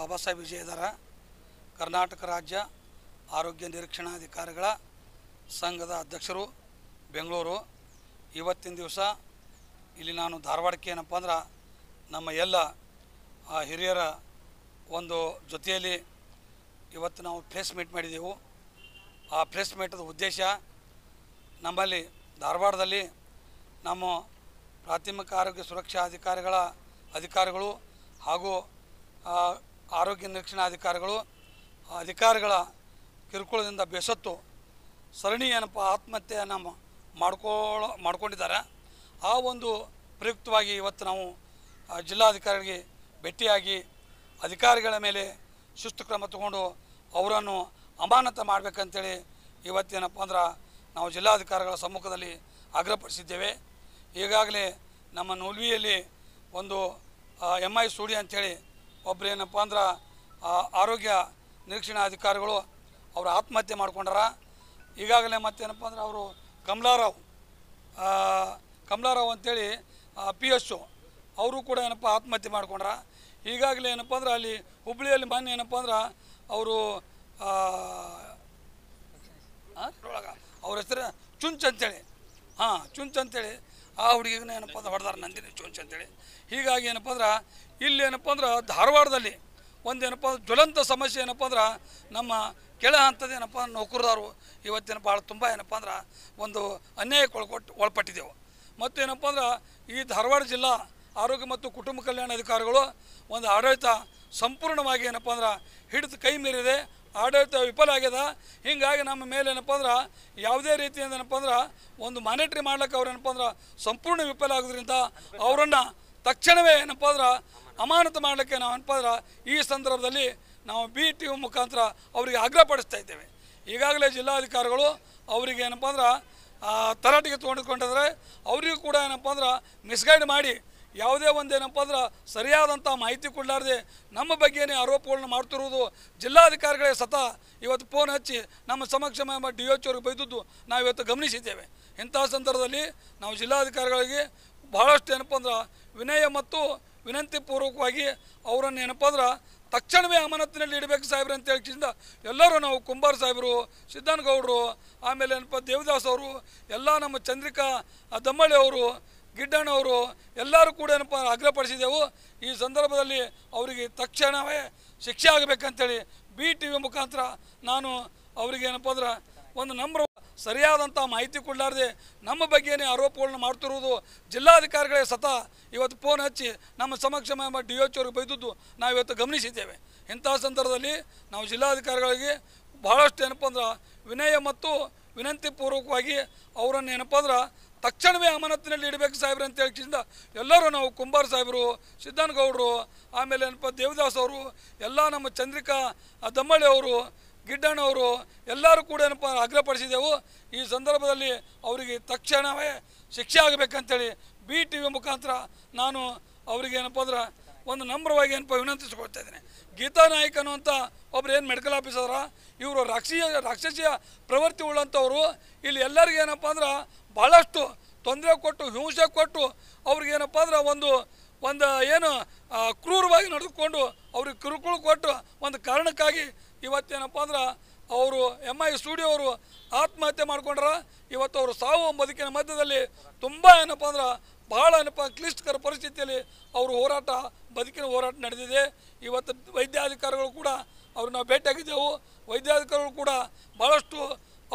ಬಾಬಾ ಸಾಹೇಬ್ ವಿಜಯಧರ ಕರ್ನಾಟಕ ರಾಜ್ಯ ಆರೋಗ್ಯ ನಿರೀಕ್ಷಣಾಧಿಕಾರಿಗಳ ಸಂಘದ ಅಧ್ಯಕ್ಷರು, ಬೆಂಗಳೂರು. ಇವತ್ತಿನ ದಿವಸ ಇಲ್ಲಿ ನಾನು ಧಾರವಾಡಕ್ಕೆ ಏನಪ್ಪ ಅಂದ್ರೆ ನಮ್ಮ ಎಲ್ಲ ಹಿರಿಯರ ಒಂದು ಜೊತೆಯಲ್ಲಿ ಇವತ್ತು ನಾವು ಪ್ರೆಸ್ ಮೀಟ್ ಮಾಡಿದೆವು. ಆ ಪ್ರೆಸ್ ಮೀಟದ ಉದ್ದೇಶ ನಮ್ಮಲ್ಲಿ ಧಾರವಾಡದಲ್ಲಿ ನಮ್ಮ ಪ್ರಾಥಮಿಕ ಆರೋಗ್ಯ ಸುರಕ್ಷಾ ಅಧಿಕಾರಿಗಳ ಅಧಿಕಾರಿಗಳು ಹಾಗೂ ಆರೋಗ್ಯ ನಿರೀಕ್ಷಣಾ ಅಧಿಕಾರಿಗಳು ಕಿರುಕುಳದಿಂದ ಬೇಸತ್ತು ಸರಣಿ ಏನಪ್ಪ ಆತ್ಮಹತ್ಯೆಯನ್ನು ಮಾಡ್ಕೊಳ್ಳೋ ಮಾಡ್ಕೊಂಡಿದ್ದಾರೆ. ಆ ಒಂದು ಪ್ರಯುಕ್ತವಾಗಿ ಇವತ್ತು ನಾವು ಜಿಲ್ಲಾಧಿಕಾರಿಗೆ ಭೇಟಿಯಾಗಿ ಅಧಿಕಾರಿಗಳ ಮೇಲೆ ಶಿಸ್ತು ಕ್ರಮ ತಗೊಂಡು ಅವರನ್ನು ಅಮಾನತ ಮಾಡಬೇಕಂತೇಳಿ ಇವತ್ತೇನಪ್ಪ ಅಂದ್ರೆ ನಾವು ಜಿಲ್ಲಾಧಿಕಾರಿಗಳ ಸಮ್ಮುಖದಲ್ಲಿ ಆಗ್ರಹಪಡಿಸಿದ್ದೇವೆ. ಈಗಾಗಲೇ ನಮ್ಮ ನೂಲ್ವಿಯಲ್ಲಿ ಒಂದು ಎಂ ಐ ಸೂಡಿ ಅಂಥೇಳಿ ಒಬ್ರು ಏನಪ್ಪ ಅಂದ್ರೆ ಆರೋಗ್ಯ ನಿರೀಕ್ಷಣಾ ಅಧಿಕಾರಿಗಳು ಅವರು ಆತ್ಮಹತ್ಯೆ ಮಾಡ್ಕೊಂಡಾರ. ಈಗಾಗಲೇ ಮತ್ತೇನಪ್ಪ ಅಂದ್ರೆ, ಅವರು ಕಮಲಾರಾವ್ ಕಮಲಾರಾವ್ ಅಂತೇಳಿ ಪಿ ಎಸ್ ಅವರು ಕೂಡ ಏನಪ್ಪ ಆತ್ಮಹತ್ಯೆ ಮಾಡ್ಕೊಂಡ್ರ. ಈಗಾಗಲೇ ಏನಪ್ಪ ಅಂದ್ರೆ, ಅಲ್ಲಿ ಹುಬ್ಬಳ್ಳಿಯಲ್ಲಿ ಮೊನ್ನೆ ಏನಪ್ಪ ಅಂದ್ರೆ, ಅವರು ಅವ್ರ ಹೆಸರು ಚುಂಚ್ ಅಂತೇಳಿ. ಹಾಂ, ಚುಂಚ್ ಅಂತೇಳಿ. ಆ ಹುಡುಗಿಗೂ ಏನಪ್ಪ ಅಂದ್ರೆ ಹೊಡೆದಾರ ನಂದಿನಿ ಚೋಂಚ್ ಅಂತೇಳಿ. ಹೀಗಾಗಿ ಏನಪ್ಪ ಅಂದ್ರೆ ಇಲ್ಲಿ ಏನಪ್ಪ ಅಂದ್ರೆ ಧಾರವಾಡದಲ್ಲಿ ಒಂದೇನಪ್ಪ ಅಂದ್ರೆ ಜ್ವಲಂತ ಸಮಸ್ಯೆ ಏನಪ್ಪ ಅಂದ್ರೆ ನಮ್ಮ ಕೆಳ ಹಂತದ ಏನಪ್ಪ ಅಂದ್ರೆ ನೌಕರದಾರು ಇವತ್ತಿನ ಭಾಳ ತುಂಬ ಏನಪ್ಪ ಅಂದ್ರೆ ಒಂದು ಅನ್ಯಾಯಕ್ಕೆ ಒಳಕೊಟ್ಟು ಒಳಪಟ್ಟಿದ್ದೆವು. ಮತ್ತು ಏನಪ್ಪ ಅಂದ್ರೆ ಈ ಧಾರವಾಡ ಜಿಲ್ಲಾ ಆರೋಗ್ಯ ಮತ್ತು ಕುಟುಂಬ ಕಲ್ಯಾಣ ಅಧಿಕಾರಿಗಳು ಒಂದು ಆಡಳಿತ ಸಂಪೂರ್ಣವಾಗಿ ಏನಪ್ಪ ಅಂದ್ರೆ ಹಿಡಿದು ಕೈ ಮೀರಿದೆ ಆಡಳಿತ ವಿಫಲ ಆಗ್ಯದ. ಹಿಂಗಾಗಿ ನಮ್ಮ ಮೇಲೆ ಏನಪ್ಪ ಅಂದ್ರೆ, ಯಾವುದೇ ರೀತಿಯಿಂದ ಏನಪ್ಪ ಅಂದ್ರೆ, ಒಂದು ಮಾನಿಟ್ರಿ ಮಾಡ್ಲಿಕ್ಕೆ ಅವ್ರು ಏನಪ್ಪ ಅಂದ್ರೆ ಸಂಪೂರ್ಣ ವಿಫಲ ಆಗೋದ್ರಿಂದ ಅವರನ್ನು ತಕ್ಷಣವೇ ಏನಪ್ಪ ಅಂದ್ರೆ ಅಮಾನತು ಮಾಡಲಿಕ್ಕೆ ನಾವು ಏನಪ್ಪ ಅಂದ್ರೆ ಈ ಸಂದರ್ಭದಲ್ಲಿ ನಾವು ಬಿ ಟಿ ಯು ಮುಖಾಂತರ ಅವರಿಗೆ ಆಗ್ರಹಪಡಿಸ್ತಾ ಇದ್ದೇವೆ. ಈಗಾಗಲೇ ಜಿಲ್ಲಾಧಿಕಾರಿಗಳು ಅವರಿಗೆ ಏನಪ್ಪ ಅಂದ್ರೆ ತರಾಟೆಗೆ ತೊಗೊಂಡುಕೊಂಡಿದ್ರೆ ಅವರಿಗೂ ಕೂಡ ಏನಪ್ಪ ಅಂದ್ರೆ ಮಿಸ್ಗೈಡ್ ಮಾಡಿ ಯಾವುದೇ ಒಂದು ಏನಪ್ಪ ಅಂದ್ರೆ ಸರಿಯಾದಂಥ ಮಾಹಿತಿ ಕೊಡಲಾರ್ದೆ ನಮ್ಮ ಬಗ್ಗೆನೇ ಆರೋಪಗಳನ್ನ ಮಾಡ್ತಿರುವುದು ಜಿಲ್ಲಾಧಿಕಾರಿಗಳೇ ಸತ. ಇವತ್ತು ಫೋನ್ ಹಚ್ಚಿ ನಮ್ಮ ಸಮಕ್ಷಮ ಎಂಬ ಡಿ ಎಚ್ ಅವ್ರಿಗೆ ಬೈದದ್ದು ನಾವು ಇವತ್ತು ಗಮನಿಸಿದ್ದೇವೆ. ಇಂಥ ಸಂದರ್ಭದಲ್ಲಿ ನಾವು ಜಿಲ್ಲಾಧಿಕಾರಿಗಳಿಗೆ ಬಹಳಷ್ಟು ಏನಪ್ಪ ಅಂದ್ರೆ ವಿನಯ ಮತ್ತು ವಿನಂತಿ ಪೂರ್ವಕವಾಗಿ ಅವರನ್ನು ಏನಪ್ಪ ಅಂದ್ರೆ ತಕ್ಷಣವೇ ಅಮಾನತ್ತಿನಲ್ಲಿ ಇಡಬೇಕು ಸಾಹೇಬ್ರೆ ಅಂತ ಹೇಳಿದ ಎಲ್ಲರೂ ನಾವು ಕುಂಬಾರ ಸಾಹೇಬರು, ಸಿದ್ದನಗೌಡರು, ಆಮೇಲೆ ಏನಪ್ಪ ದೇವದಾಸ್ ಅವರು, ಎಲ್ಲ ನಮ್ಮ ಚಂದ್ರಿಕಾ ದಮ್ಮಳಿ ಅವರು ಗಿಡ್ಡಣ್ಣವರು ಎಲ್ಲರೂ ಕೂಡ ಏನಪ್ಪ ಆಗ್ರಹಪಡಿಸಿದೆವು ಈ ಸಂದರ್ಭದಲ್ಲಿ ಅವರಿಗೆ ತಕ್ಷಣವೇ ಶಿಕ್ಷೆ ಆಗಬೇಕಂತೇಳಿ ಬಿ ಟಿ ವಿ ಮುಖಾಂತರ ನಾನು ಅವರಿಗೆ ಏನಪ್ಪ ಅಂದ್ರೆ ಒಂದು ನಂಬ್ರ ಸರಿಯಾದಂಥ ಮಾಹಿತಿ ಕೊಡಲಾರ್ದೆ ನಮ್ಮ ಬಗ್ಗೆನೇ ಆರೋಪಗಳನ್ನ ಮಾಡ್ತಿರುವುದು ಜಿಲ್ಲಾಧಿಕಾರಿಗಳೇ ಸತ ಇವತ್ತು ಫೋನ್ ಹಚ್ಚಿ ನಮ್ಮ ಸಮಕ್ಷ ಡಿ ಎಚ್ ಅವ್ರಿಗೆ ಬೈದದ್ದು ನಾವು ಇವತ್ತು ಗಮನಿಸಿದ್ದೇವೆ. ಇಂಥ ಸಂದರ್ಭದಲ್ಲಿ ನಾವು ಜಿಲ್ಲಾಧಿಕಾರಿಗಳಿಗೆ ಬಹಳಷ್ಟು ಏನಪ್ಪ ಅಂದ್ರೆ ವಿನಯ ಮತ್ತು ವಿನಂತಿ ಪೂರ್ವಕವಾಗಿ ಅವರನ್ನು ಏನಪ್ಪ ಅಂದ್ರೆ ತಕ್ಷಣವೇ ಅಮಾನತಿನಲ್ಲಿ ಇಡಬೇಕು ಸಾಹೇಬ್ರೆ ಅಂತ ಹೇಳಿದ ಎಲ್ಲರೂ ನಾವು ಕುಂಬಾರ ಸಾಹೇಬರು ಸಿದ್ದನಗೌಡರು ಆಮೇಲೆ ಏನಪ್ಪ ದೇವದಾಸ್ ಅವರು, ಎಲ್ಲ ನಮ್ಮ ಚಂದ್ರಿಕಾ ದಮ್ಮಳಿ ಅವರು ಗಿಡ್ಡಣ್ಣವರು ಎಲ್ಲರೂ ಕೂಡ ಏನಪ್ಪ ಆಗ್ರಹಪಡಿಸಿದೆವು ಈ ಸಂದರ್ಭದಲ್ಲಿ ಅವರಿಗೆ ತಕ್ಷಣವೇ ಶಿಕ್ಷೆ ಆಗಬೇಕಂತೇಳಿ ಬಿ ಟಿ ವಿ ಮುಖಾಂತರ ನಾನು ಅವರಿಗೆ ಏನಪ್ಪ ಅಂದ್ರೆ ಒಂದು ನಂಬ್ರವಾಗಿ ಏನಪ್ಪ ವಿನಂತಿಸ್ಕೊಳ್ತಾ ಇದ್ದೀನಿ. ಗೀತಾ ನಾಯಕ್ ಅನ್ನುವಂಥ ಒಬ್ರು ಏನು ಮೆಡಿಕಲ್ ಆಫೀಸರ ಇವರು ರಾಕ್ಷಸಿಯ ರಾಕ್ಷಸಿಯ ಪ್ರವೃತ್ತಿ ಉಳ್ಳಂಥವ್ರು. ಇಲ್ಲಿ ಎಲ್ಲರಿಗೂ ಏನಪ್ಪ ಅಂದ್ರೆ ಭಾಳಷ್ಟು ತೊಂದರೆ ಕೊಟ್ಟು, ಹಿಂಸೆ ಕೊಟ್ಟು ಅವ್ರಿಗೆ ಏನಪ್ಪ ಅಂದ್ರೆ ಒಂದು ಒಂದು ಏನು ಕ್ರೂರವಾಗಿ ನಡೆದುಕೊಂಡು ಅವ್ರಿಗೆ ಕಿರುಕುಳ ಕೊಟ್ಟು ಒಂದು ಕಾರಣಕ್ಕಾಗಿ ಇವತ್ತೇನಪ್ಪ ಅಂದ್ರೆ ಅವರು ಎಂ ಐ ಸ್ಟುಡಿಯೋ ಅವರು ಆತ್ಮಹತ್ಯೆ ಮಾಡ್ಕೊಂಡ್ರ. ಇವತ್ತು ಅವರು ಸಾವು ಬದುಕಿನ ಮಧ್ಯದಲ್ಲಿ ತುಂಬ ಏನಪ್ಪ ಅಂದ್ರೆ ಬಹಳ ಏನಪ್ಪ ಕ್ಲಿಷ್ಟಕರ ಪರಿಸ್ಥಿತಿಯಲ್ಲಿ ಅವರು ಹೋರಾಟ, ಬದುಕಿನ ಹೋರಾಟ ನಡೆದಿದೆ. ಇವತ್ತು ವೈದ್ಯಾಧಿಕಾರಿಗಳು ಕೂಡ ಅವ್ರು ನಾವು ಭೇಟಿಯಾಗಿದ್ದೆವು. ವೈದ್ಯಾಧಿಕಾರಿಗಳು ಕೂಡ ಭಾಳಷ್ಟು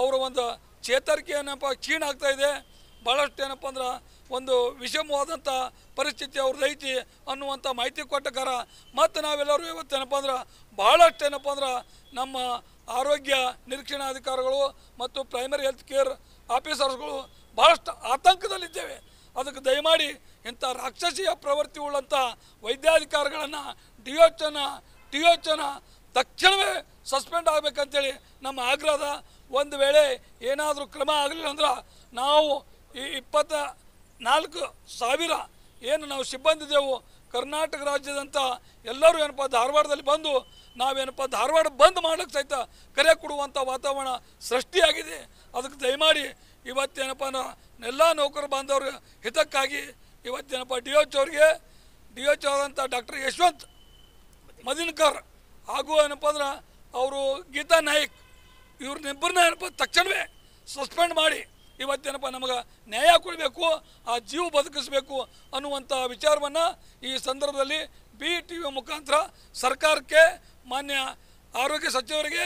ಅವರ ಒಂದು ಚೇತರಿಕೆ ಏನಪ್ಪ, ಕ್ಷೀಣ ಆಗ್ತಾ ಇದೆ. ಭಾಳಷ್ಟು ಏನಪ್ಪ ಅಂದ್ರೆ ಒಂದು ವಿಷಮವಾದಂಥ ಪರಿಸ್ಥಿತಿ ಅವ್ರದ್ದು ಐತಿ ಅನ್ನುವಂಥ ಮಾಹಿತಿ ಕೊಟ್ಟಕಾರ ಮತ್ತು ನಾವೆಲ್ಲರೂ ಇವತ್ತು ಏನಪ್ಪ ಅಂದ್ರೆ ಭಾಳಷ್ಟು ಏನಪ್ಪ ಅಂದ್ರೆ ನಮ್ಮ ಆರೋಗ್ಯ ನಿರೀಕ್ಷಣಾಧಿಕಾರಿಗಳು ಮತ್ತು ಪ್ರೈಮರಿ ಹೆಲ್ತ್ ಕೇರ್ ಆಫೀಸರ್ಸ್ಗಳು ಭಾಳಷ್ಟು ಅದಕ್ಕೆ ದಯಮಾಡಿ ಇಂಥ ರಾಕ್ಷಸಿಯ ಪ್ರವೃತ್ತಿ ಉಳ್ಳಂಥ ವೈದ್ಯಾಧಿಕಾರಿಗಳನ್ನು ಡಿ ಎಚ್ ಟಿ ಎಚ್ ತಕ್ಷಣವೇ ಸಸ್ಪೆಂಡ್ ಆಗಬೇಕಂತೇಳಿ ನಮ್ಮ ಆಗ್ರಹದ ಒಂದು ವೇಳೆ ಏನಾದರೂ ಕ್ರಮ ಆಗಲಿಲ್ಲ ಅಂದ್ರೆ ನಾವು ಈ ಇಪ್ಪತ್ತ ನಾಲ್ಕು ಸಾವಿರ ಏನು ನಾವು ಸಿಬ್ಬಂದಿ ಇದ್ದೇವು, ಕರ್ನಾಟಕ ರಾಜ್ಯದಂಥ ಎಲ್ಲರೂ ಏನಪ್ಪ ಧಾರವಾಡದಲ್ಲಿ ಬಂದು ನಾವೇನಪ್ಪ ಧಾರವಾಡ ಬಂದ್ ಮಾಡ್ಲಿಕ್ಕೆ ಸಹಿತ ಕರೆ ಕೊಡುವಂಥ ವಾತಾವರಣ ಸೃಷ್ಟಿಯಾಗಿದೆ. ಅದಕ್ಕೆ ದಯಮಾಡಿ ಇವತ್ತೇನಪ್ಪ ಎಲ್ಲ ನೌಕರ ಬಾಂಧವ್ರ ಹಿತಕ್ಕಾಗಿ ಇವತ್ತೇನಪ್ಪ ಡಿ ಎಚ್ ಅವ್ರಿಗೆ, ಡಿ ಎಚ್ ಅವರಂಥ ಡಾಕ್ಟರ್ ಯಶವಂತ್ ಮದಿನ್ಕರ್, ಹಾಗೂ ಏನಪ್ಪ ಅಂದ್ರೆ ಅವರು ಗೀತಾ ನಾಯಕ್, ಇವ್ರನ್ನಿಬ್ಬರನ್ನ ಏನಪ್ಪ ತಕ್ಷಣವೇ ಸಸ್ಪೆಂಡ್ ಮಾಡಿ ಇವತ್ತೇನಪ್ಪ ನಮಗೆ ನ್ಯಾಯ ಕೊಡಬೇಕು, ಆ ಜೀವ ಬದುಕಿಸಬೇಕು ಅನ್ನುವಂಥ ವಿಚಾರವನ್ನು ಈ ಸಂದರ್ಭದಲ್ಲಿ ಬಿ ಟಿ ವಿ ಮುಖಾಂತರ ಸರ್ಕಾರಕ್ಕೆ ಮಾನ್ಯ ಆರೋಗ್ಯ ಸಚಿವರಿಗೆ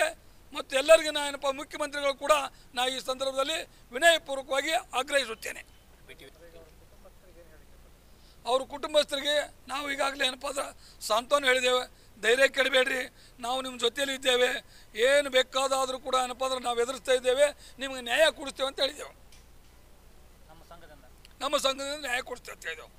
ಮತ್ತು ಎಲ್ಲರಿಗೂ ನಾ ಏನಪ್ಪ ಮುಖ್ಯಮಂತ್ರಿಗಳು ಕೂಡ ನಾ ಈ ಸಂದರ್ಭದಲ್ಲಿ ವಿನಯಪೂರ್ವಕವಾಗಿ ಆಗ್ರಹಿಸುತ್ತೇನೆ. ಅವ್ರ ಕುಟುಂಬಸ್ಥರಿಗೆ ನಾವು ಈಗಾಗಲೇ ಏನಪ್ಪ ಅಂದ್ರೆ ಸಾಂತ್ವನ ಹೇಳಿದ್ದೇವೆ. ಧೈರ್ಯ ಕೆಡಬೇಡ್ರಿ. ನಾವು ನಿಮ್ಮ ಜೊತೆಯಲ್ಲಿ ಇದ್ದೇವೆ. ಏನು ಬೇಕಾದಾದರೂ ಕೂಡ ಏನಪ್ಪ ಅಂದ್ರೆ ನಾವು ಎದುರಿಸ್ತಾ ಇದ್ದೇವೆ. ನಿಮಗೆ ನ್ಯಾಯ ಕೊಡಿಸ್ತೇವೆ ಅಂತ ಹೇಳಿದ್ದೇವೆ. ನಮ್ಮ ಸಂಘದಿಂದ. ನಮ್ಮ ಸಂಘದಿಂದ ನ್ಯಾಯ ಕೊಡಿಸ್ತೇವೆ ಅಂತ ಹೇಳಿದೆವು